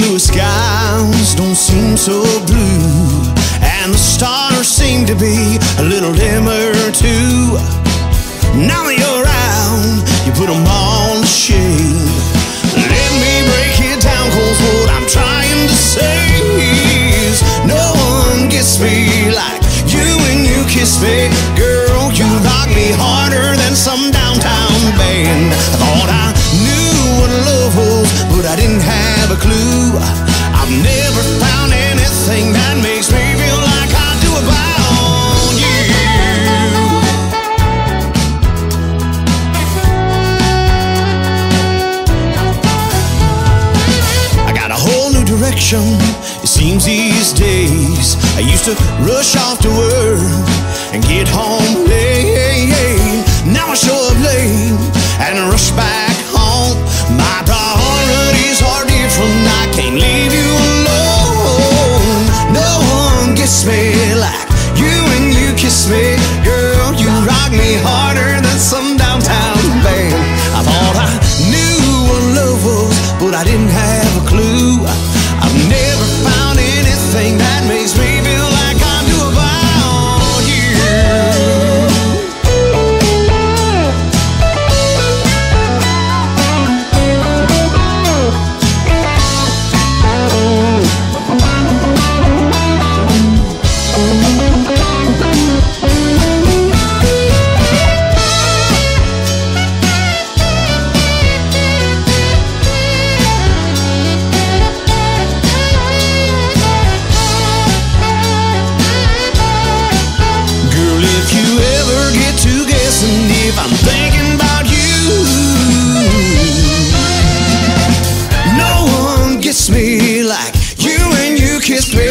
blue skies don't seem so blue, and the stars seem to be a little dimmer too. Now that you're out, you put them all to shame. Let me break it down, cause what I'm trying to say is no one gets me like you when you kiss me. Girl, you rock me harder than some downtown band. I thought I direction. It seems these days I used to rush off to work and get home late. Now I show up late and rush back home. My priorities are different. I can't leave you alone. No one gets me like you and you kiss me, girl. You rock me harder than some downtown band. I thought I knew what love was, but I didn't have a clue. I'm thinking about you. No one gets me like you and you me.